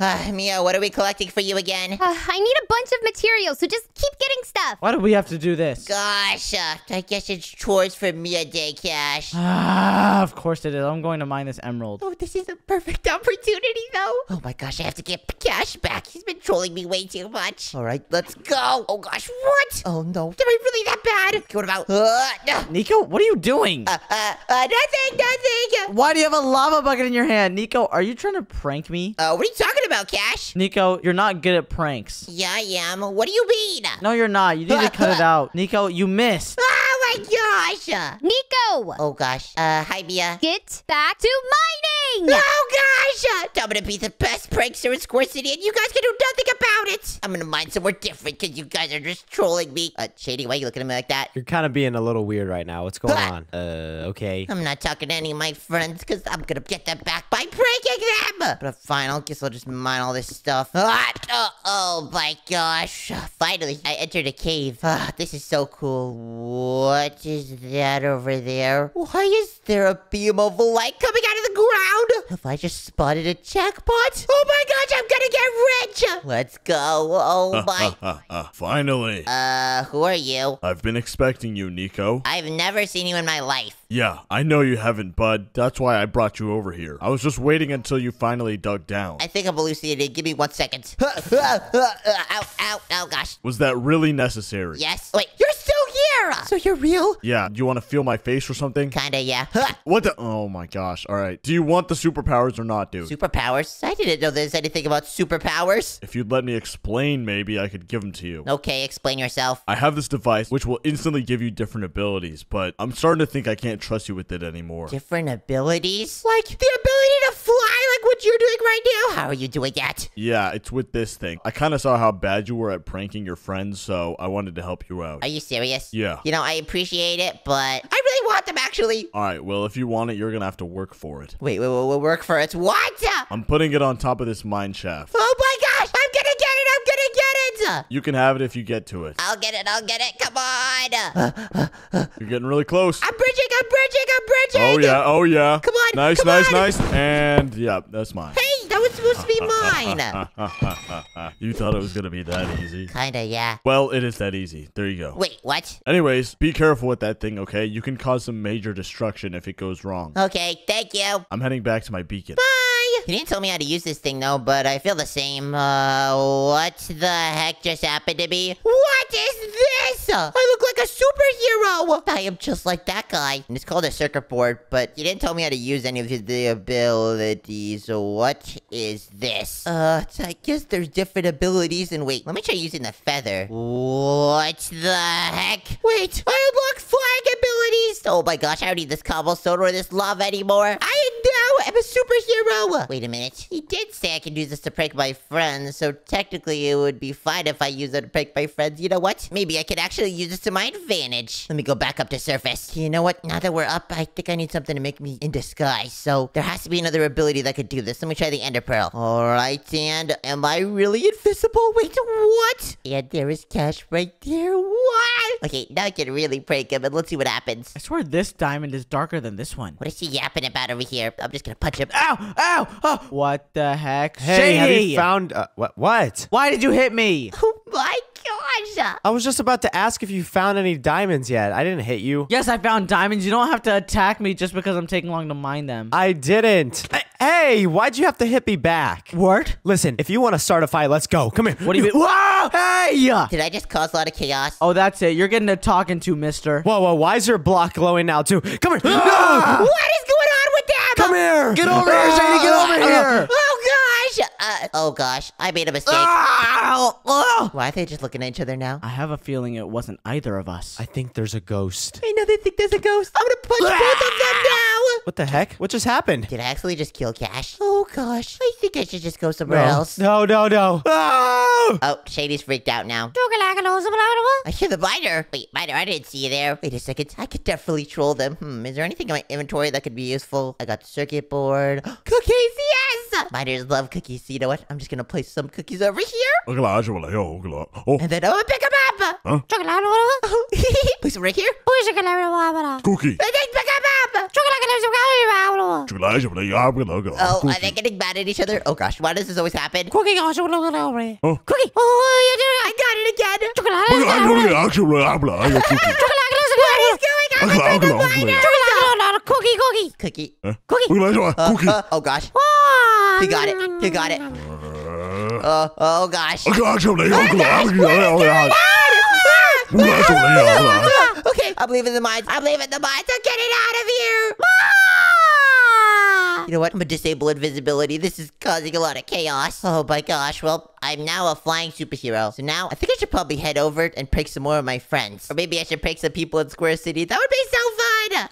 Uh, Mia, what are we collecting for you again? Uh, I need a bunch of materials, so just keep getting stuff. Why do we have to do this? Gosh, uh, I guess it's chores for Mia Day Cash. Ah, of course it is. I'm going to mine this emerald. Oh, this is a perfect opportunity, though. Oh my gosh, I have to get Cash back. He's been trolling me way too much. All right, let's go. Oh gosh, what? Oh no, am I really that bad? What about? Uh, no. Nico, what are you doing? Uh, uh, uh, nothing, nothing. Why do you have a lava bucket in your hand? Nico, are you trying to prank me? Uh, what are you talking about, Cash? Nico, you're not good at pranks. Yeah, I am. What do you mean? No, you're not. You need to cut it out. Nico, you missed. Oh my gosh. Nico! Oh gosh. Uh, hi, Mia. Get back to mining! Oh gosh! I'm gonna be the best prankster in Square City, and you guys can do nothing about it. I'm gonna mine somewhere different because you guys are just trolling me. Uh, Shady, why are you looking at me like that? You're kind of being a little weird right now. What's going on? Uh, okay. I'm not talking to any of my friends because I'm gonna get them back by pranking them. But fine, I guess I'll just mine all this stuff. Ah, oh, oh my gosh! Finally, I entered a cave. Ah, this is so cool. What is that over there? Why is there a beam of light coming out of the ground? Have I just spotted a jackpot? Oh my gosh! I'm gonna get rich. Let's go. Oh my. Finally. uh, who are you? I've been expecting you, Nico. I've never seen you in my life. Yeah, I know you haven't, bud. That's why I brought you over here. I was just waiting until you finally dug down. I think I'm hallucinating. Give me one second. ow, ow, oh gosh. Was that really necessary? Yes. Wait, you're still here. So you're real? Yeah, do you want to feel my face or something? Kinda, yeah. What the? Oh my gosh. All right. Do you want the superpowers or not, dude? superpowers? I didn't know there's anything about superpowers. if you'd let me explain, maybe I could give them to you. Okay, explain yourself. I have this device which will instantly give you different abilities, but I'm starting to think I can't trust you with it anymore. Different abilities? Like the ability to fly like what you're doing right now? How are you doing that? Yeah, it's with this thing. I kind of saw how bad you were at pranking your friends, so I wanted to help you out. Are you serious? Yeah. You know, I appreciate it, but I really want them actually. All right, well, if you want it, you're going to have to work for it. Wait, wait, wait, wait work for it. What? I'm putting it on top of this mine shaft. Oh my gosh, I'm gonna get it, I'm gonna get it! You can have it if you get to it. I'll get it, I'll get it, come on! You're getting really close. I'm bridging, I'm bridging, I'm bridging! Oh, yeah, oh, yeah. Come on, Nice, come nice, on. nice. And, yeah, that's mine. Hey, that was supposed to be mine! you thought it was going to be that easy. Kinda, yeah. Well, it is that easy. There you go. Wait, what? Anyways, be careful with that thing, okay? You can cause some major destruction if it goes wrong. Okay, thank you. I'm heading back to my beacon. Bye! You didn't tell me how to use this thing, though, but I feel the same. Uh, what the heck just happened to me? What is this? I look like a superhero! I am just like that guy. And it's called a circuit board, but you didn't tell me how to use any of the abilities. What is this? Uh, I guess there's different abilities. And wait, let me try using the feather. What the heck? Wait, I unlocked flying abilities! Oh my gosh, I don't need this cobblestone or this lava anymore. I now am a superhero! Wait a minute. He did say I can use this to prank my friends, so technically it would be fine if I use it to prank my friends. You know what? Maybe I could actually use this to my advantage. Let me go back up to surface. You know what? Now that we're up, I think I need something to make me in disguise. So there has to be another ability that could do this. Let me try the Ender Pearl. Alright, and am I really invisible? Wait, what? And there is Cash right there. What? Okay, now I can really prank him, and let's see what happens. I swear this diamond is darker than this one. What is he yapping about over here? I'm just gonna punch him. Ow! Ow! Oh, what the heck? Hey, have you found uh, what? What? Why did you hit me? Oh my gosh! I was just about to ask if you found any diamonds yet. I didn't hit you. Yes, I found diamonds. You don't have to attack me just because I'm taking long to mine them. I didn't. Hey, why'd you have to hit me back? What? Listen, if you want to start a fight, let's go. Come here. What do you mean? Whoa! Hey! Did I just cause a lot of chaos? Oh, that's it. You're getting a talking to, mister. Whoa, whoa, why is your block glowing now, too? Come here. Ah! No! What is going on with them? Come here. Get over here, Shady! Get over here! Oh gosh! Uh, oh gosh, I made a mistake. Ow! Oh! Why are they just looking at each other now? I have a feeling it wasn't either of us. I think there's a ghost. I know they think there's a ghost. I'm gonna punch both of them now. What the heck? What just happened? Did I actually just kill Cash? Oh gosh, I think I should just go somewhere else. No, no, no. Oh! Oh, Shady's freaked out now. I hear the miner. Wait, miner, I didn't see you there. Wait a second. I could definitely troll them. Hmm, is there anything in my inventory that could be useful? I got the circuit board. cookies, yes! Miners love cookies. So you know what? I'm just gonna place some cookies over here. Oh, And then I'm gonna pick them up. Huh? place them right here. cookie. And then pick them up. Oh, are they getting mad at each other? Oh gosh, why does this always happen? Cookie. Cookie! Oh, you did it! I got it again! What is going on? Cookie, cookie. Cookie. Cookie. Uh, uh, oh gosh. He got it. He got it. Oh, oh gosh. Okay, I believe in the mines. I believe in the mines. I'm getting out of here. Ah! You know what? I'm gonna disable invisibility. This is causing a lot of chaos. Oh my gosh. Well, I'm now a flying superhero. So now I think I should probably head over and prank some more of my friends. Or maybe I should prank some people in Square City. That would be so.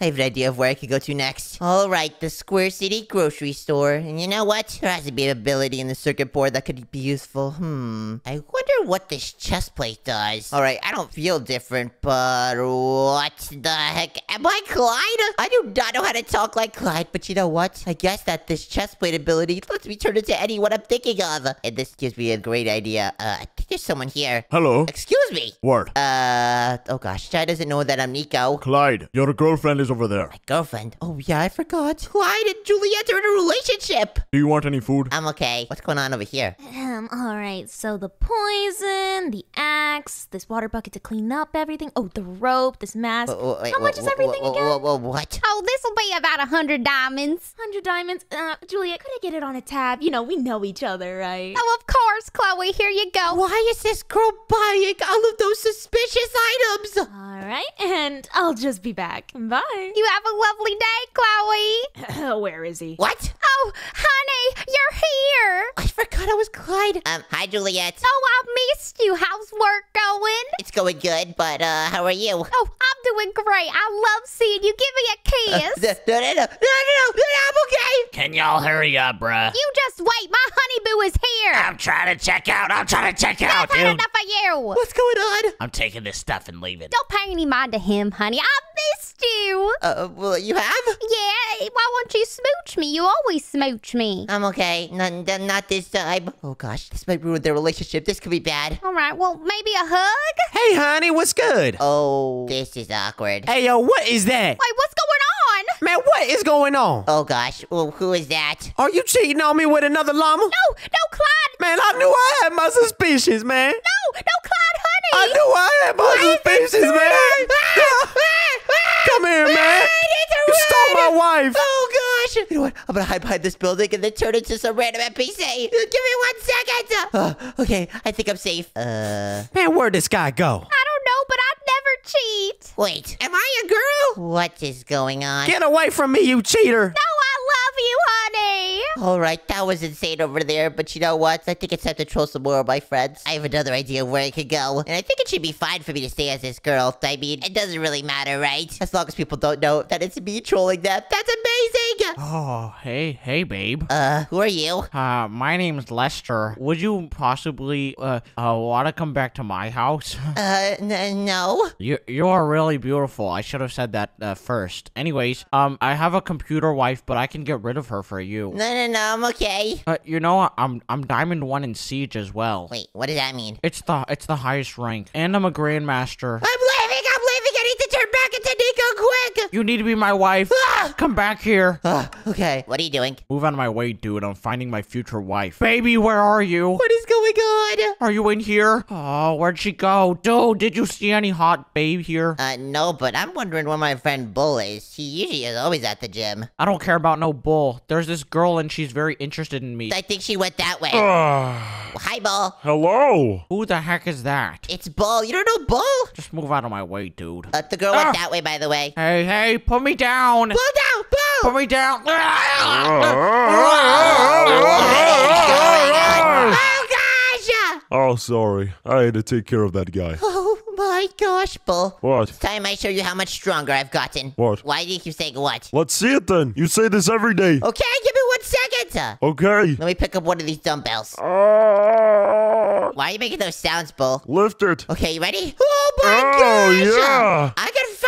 I have an idea of where I could go to next. All right, the Square City grocery store. And you know what? There has to be an ability in the circuit board that could be useful. Hmm. I wonder what this chest plate does. All right, I don't feel different, but what the heck? Am I Clyde? I do not know how to talk like Clyde, but you know what? I guess that this chest plate ability lets me turn into anyone I'm thinking of. And this gives me a great idea. Uh, I think there's someone here. Hello. Excuse me. What? Uh, oh gosh, Chai doesn't know that I'm Nico. Clyde, your girlfriend is over there. My girlfriend. Oh yeah, I forgot. Clyde and Juliet are in a relationship. Do you want any food? I'm okay. What's going on over here? Um, alright, so the poison, the axe, this water bucket to clean up everything. Oh, the rope, this mask. Whoa, wait, How much whoa, is everything whoa, again? Whoa, whoa, whoa, what? Oh, this will be about a hundred diamonds. 100 diamonds. Uh, Juliet, could I get it on a tab? You know, we know each other, right? Oh, of course, Chloe. Here you go. Why is this girl buying all of those suspicious items? Alright, and I'll just be back. Bye. You have a lovely day, Chloe. Where is he? What? Oh, honey, you're here. I forgot I was Clyde. Um, hi Juliet. Oh, I missed you. How's work going? It's going good, but uh, how are you? Oh, I'm doing great. I love seeing you. Give me a kiss. No, no, no, no, no, no, no, no, I'm okay. Can y'all hurry up, bruh? You just wait. My honeyboo is here. I'm trying to check out. I'm trying to check out, I've had dude. enough of you. What's going on? I'm taking this stuff and leaving. Don't pay any mind to him, honey. I missed you. Uh, well, you have? Yeah, why won't you smooch me? You always smooch me. I'm okay. Not, not- not this time. Oh gosh, this might ruin their relationship. This could be bad. All right, well, maybe a hug? Hey, honey, what's good? Oh, this is awkward. Hey, yo, what is that? Wait, what's going on? Man, what is going on? Oh gosh, well, who is that? Are you cheating on me with another llama? No, no, Clyde. Man, I knew I had my suspicions, man. No, no, Clyde, honey. I knew I had my suspicions, man. Come here, man. You stole my wife. Oh gosh! You know what? I'm gonna hide behind this building and then turn into some random NPC. Give me one second. Uh, okay, I think I'm safe. Uh, Man, where'd this guy go? I don't know, but I'd never cheat. Wait. Am I a girl? What is going on? Get away from me, you cheater. No, love you, honey. All right, that was insane over there, but you know what? I think it's time to troll some more of my friends. I have another idea of where I could go, and I think it should be fine for me to stay as this girl. I mean, it doesn't really matter, right? As long as people don't know that it's me trolling them. That's amazing! Oh, hey, hey, babe. Uh, who are you? Uh, my name's Lester. Would you possibly, uh, uh want to come back to my house? Uh, n- no. you, you are really beautiful. I should have said that, uh, first. Anyways, um, I have a computer wife, but I can get rid of her for you. No, no, no, I'm okay. Uh, you know, I'm, I'm Diamond 1 in Siege as well. Wait, what does that mean? It's the, it's the highest rank. And I'm a Grandmaster. I'm leaving! I'm leaving! I need to turn back into Nico quick! You need to be my wife. Ah! Come back here. Ah, okay. What are you doing? Move out of my way, dude. I'm finding my future wife. Baby, where are you? What is going on? Are you in here? Oh, where'd she go? Dude, did you see any hot babe here? Uh, no, but I'm wondering where my friend Bull is. He usually is always at the gym. I don't care about no bull. There's this girl and she's very interested in me. I think she went that way. Hi, Bull. Hello. Who the heck is that? It's Bull. You don't know Bull? Just move out of my way, dude. Uh, the girl Ah. went that way, by the way. Hey, hey, put me down. Bull down! Bull! Put me down. Oh, gosh! Oh, sorry. I had to take care of that guy. Oh, my gosh, Bull. What? Time I show you how much stronger I've gotten. What? Why do you keep saying what? Let's see it then. You say this every day. Okay, give me one second. Okay. Let me pick up one of these dumbbells. Ah, Why are you making those sounds, Bull? lift it. Okay, you ready? Oh my Oh, gosh! yeah. I can finally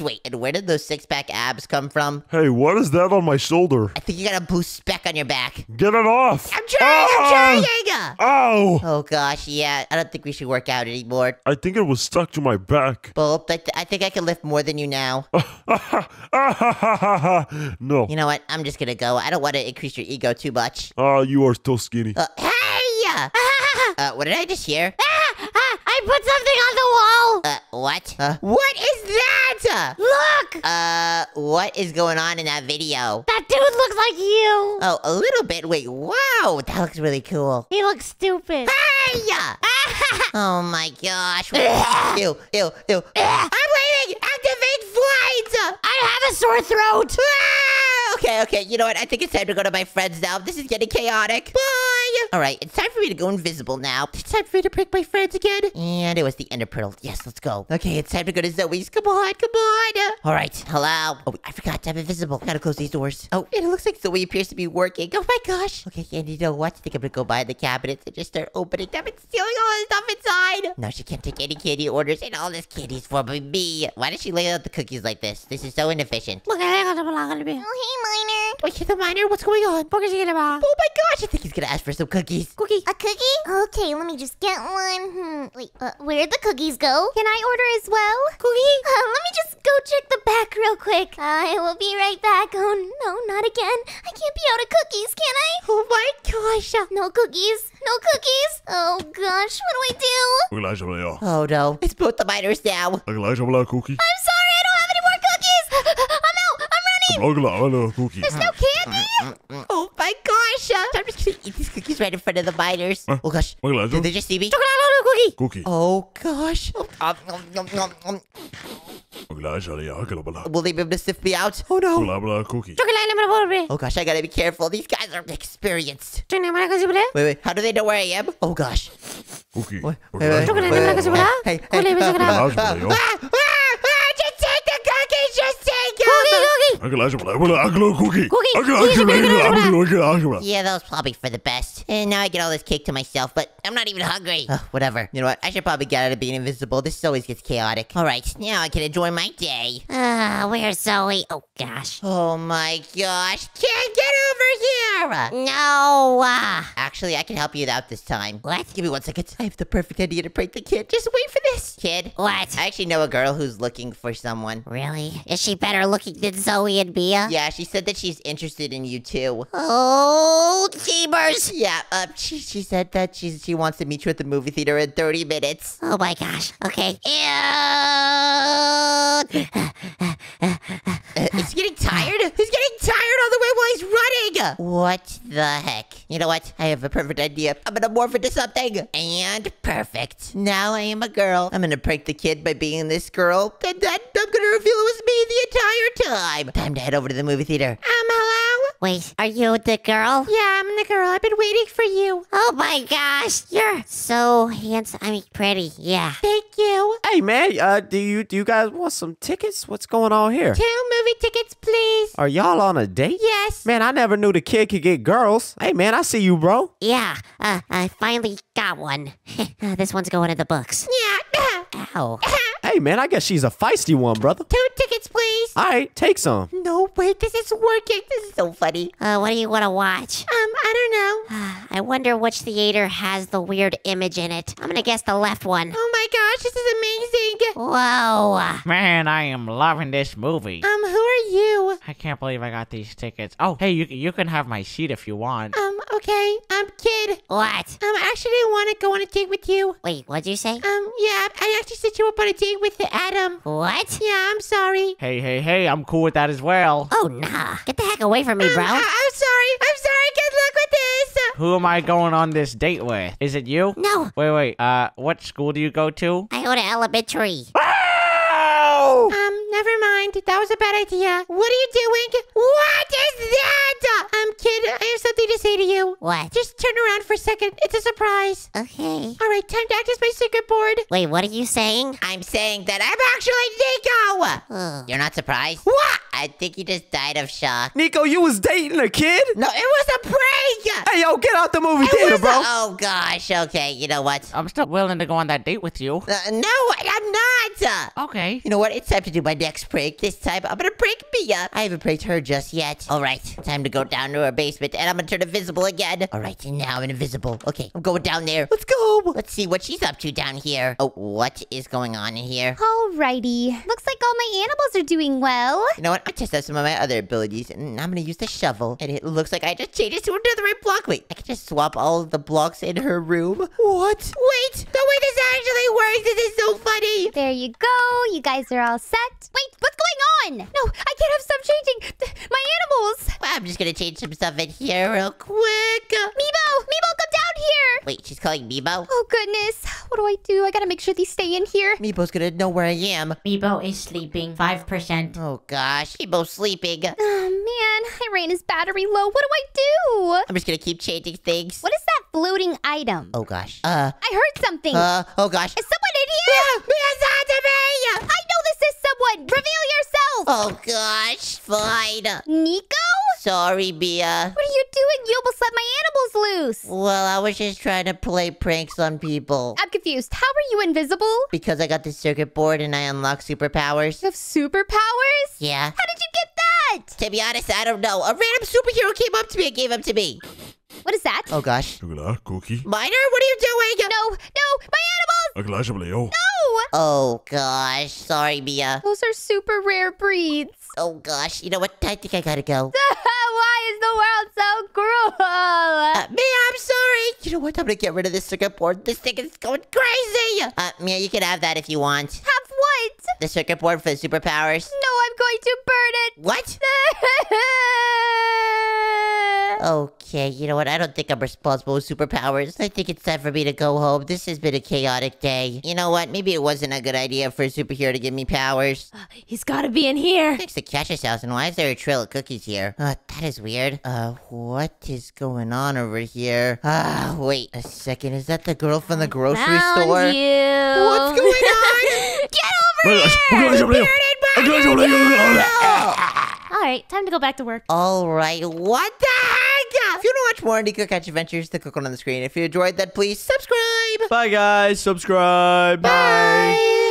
lift. Wait, and where did those six pack abs come from? Hey, what is that on my shoulder? I think you got a blue speck on your back. Get it off! I'm trying, I'm trying. Ah! Ow! Oh gosh, yeah. I don't think we should work out anymore. I think it was stuck to my back. Bull, I, th- I think I can lift more than you now. no. You know what? I'm just gonna go. I don't want to increase your ego too much. Ah, you are still skinny. Uh, hey! uh, what did I just hear? I put something on the wall. Uh, what? Uh, what is that? Look, Uh, what is going on in that video? that dude looks like you. Oh, a little bit. Wait, wow, that looks really cool. He looks stupid. Hey! oh my gosh. ew, ew, ew. I'm waiting. Activate flight! I have a sore throat. Ah! Okay, okay, you know what? I think it's time to go to my friends now. This is getting chaotic. Bye! Alright, it's time for me to go invisible now. It's time for me to prank my friends again. And it was the ender pearl. Yes, let's go. Okay, it's time to go to Zoe's. Come on, come on. Alright, hello. Oh, I forgot to have invisible. Gotta close these doors. Oh, and it looks like Zoe appears to be working. Oh my gosh. Okay, and you know what? I think I'm gonna go behind the cabinets and just start opening them and stealing all the stuff inside. No, she can't take any candy orders, and all this candy's for me. Why does she lay out the cookies like this? This is so inefficient. Look that. Oh, hey, Miner. Oh, yeah, the miner, what's going on? What is he about? Oh my gosh, I think he's gonna ask for some cookies. Cookie. A cookie? Okay, let me just get one. Hmm. Wait, uh, where'd the cookies go? Can I order as well? Cookie? Uh, let me just go check the back real quick. I will be right back. Oh, no, not again. I can't be out of cookies, can I? Oh my gosh. No cookies. No cookies. Oh, gosh. What do I do? Oh no, it's both the miners now. I'm sorry. I don't have any more cookies. I'm out. I'm running. There's no candy. Oh my gosh. I'm just gonna eat these cookies right in front of the miners. Oh gosh. Did they just see me? Chocolate cookie. Cookie. Oh gosh. Oh, um, um, um, um, um. Will they be able to sift me out? Oh no. Chocolate lemon Oh gosh, I gotta be careful. These guys are experienced. Wait, wait. How do they know where I am? Oh gosh. Wait, wait, wait, wait, Chocolate wait, lemon wait, chocolate. Hey, hey, Chocolate lemon ah, chocolate. ah, ah, ah, Yeah, that was probably for the best. And now I get all this cake to myself, but I'm not even hungry. Ugh, whatever. You know what? I should probably get out of being invisible. This always gets chaotic. All right, now I can enjoy my day. Ah, where's Zoe? Oh gosh. Oh my gosh. Can't get over here. No. Uh, Actually, I can help you out this time. What? Give me one second. I have the perfect idea to prank the kid. Just wait for this. Kid. what? I actually know a girl who's looking for someone. Really? Is she better looking than Zoe and Mia? Yeah, she said that she's interested in you too. Oh, jeebers. Yeah, uh, she, she said that she's, she wants to meet you at the movie theater in 30 minutes. Oh my gosh. Okay. Ew. He's getting tired? He's getting tired all the way while he's running! What the heck? You know what? I have a perfect idea. I'm gonna morph into something. And perfect. Now I am a girl. I'm gonna prank the kid by being this girl. And then I'm gonna reveal it was me the entire time. Time to head over to the movie theater. Wait, are you the girl? Yeah, I'm the girl. I've been waiting for you. Oh my gosh. You're so handsome. I mean, pretty. Yeah. Thank you. Hey man, uh, do you do you guys want some tickets? What's going on here? Two movie tickets, please. Are y'all on a date? Yes. Man, I never knew the kid could get girls. Hey man, I see you, bro. Yeah. Uh, I finally got one. Uh, this one's going in the books. Yeah. Ow. Hey man, I guess she's a feisty one, brother. Two tickets, please. All right, take some. No, wait, this is working. This is so funny. Uh, what do you want to watch? Um, I don't know. I wonder which theater has the weird image in it. I'm gonna guess the left one. Oh my gosh, this is amazing. Whoa. Man, I am loving this movie. Um, who are you? I can't believe I got these tickets. Oh, hey, you you can have my seat if you want. Um, okay, um, kid. What? Um, I actually didn't want to go on a date with you. Wait, what'd you say? Um, yeah, I actually set you up on a date with Adam. What? Yeah, I'm sorry. Hey, hey, hey, I'm cool with that as well. Oh, nah. Get the heck away from me, Um, bro. I- I'm sorry. I'm sorry. Good luck with this. Who am I going on this date with? Is it you? No. Wait, wait. Uh, what school do you go to? I go to elementary. Oh! Um, never mind. That was a bad idea. What are you doing? What is that? Um, kid, I have something to say to you. What? Just turn around for a second. It's a surprise. Okay. All right, time to act as my circuit board. Wait, what are you saying? I'm saying that I'm actually Nico. Ugh. You're not surprised? What? I think you just died of shock. Nico, you was dating a kid? No, it was a prank. Hey yo, get out the movie It theater, bro. a- oh gosh. Okay, you know what? I'm still willing to go on that date with you. Uh, no, I'm not. Okay. You know what? It's time to do my next prank. This time, I'm gonna prank Mia. I haven't pranked her just yet. All right, time to go down to her basement, and I'm gonna turn invisible again. All right, and now I'm invisible. Okay, I'm going down there. Let's go. Let's see what she's up to down here. Oh, what is going on in here? Alrighty. Looks like all my animals are doing well. You know what? I test out some of my other abilities, and I'm gonna use the shovel. And it looks like I just changed it to another right block. Wait, I can just swap all of the blocks in her room. What? Wait, the way this actually works, this is so funny. There you go. You guys are all set. Wait, what's going on? No, I can't have stuff changing. My animals. Well, I'm just gonna change some stuff in here real quick. Meebo, Meebo, come down here. Wait, she's calling Meebo? Oh goodness, what do I do? I gotta make sure these stay in here. Meebo's gonna know where I am. Meebo is sleeping. 5%. Oh gosh, Meebo's sleeping. Oh man, I ran his battery low. What do I do? I'm just gonna keep changing things. What is that floating item? Oh gosh. Uh, I heard something. uh, oh gosh. is someone in here? Mia's on to me! I know this is someone. Reveal yourself. Oh gosh, fine. Nico? Sorry, Mia. What are you doing? You almost let my animals loose. Well, I was just trying to play pranks on people. I'm confused. How are you invisible? Because I got the circuit board and I unlocked superpowers. You have superpowers? Yeah. How did you get that? To be honest, I don't know. A random superhero came up to me and gave them to me. What is that? Oh gosh. Look Cookie. Miner, what are you doing? No, no, my animals! Aglasia Leo. No! Oh gosh. Sorry, Mia. Those are super rare breeds. Oh gosh. You know what? I think I gotta go. Why is the world so cruel? Uh, Mia, I'm sorry. You know what? I'm gonna get rid of this circuit board. This thing is going crazy. Uh, Mia, you can have that if you want. Have what? The circuit board for the superpowers. No, I'm going to burn it. What? Okay, you know what? I don't think I'm responsible with superpowers. I think it's time for me to go home. This has been a chaotic day. You know what? Maybe it wasn't a good idea for a superhero to give me powers. He's gotta be in here. Thanks to Cash's house, and why is there a trail of cookies here? Uh, that is weird. Uh, what is going on over here? Ah, wait a second. Is that the girl from the grocery Found store? you. What's going on? Get over Aglasia Leo. Aglasia Leo. All right, time to go back to work. All right, what the heck? If you want to watch more Indie Catch Adventures, the click one on the screen. If you enjoyed that, please subscribe. Bye, guys. Subscribe. Bye.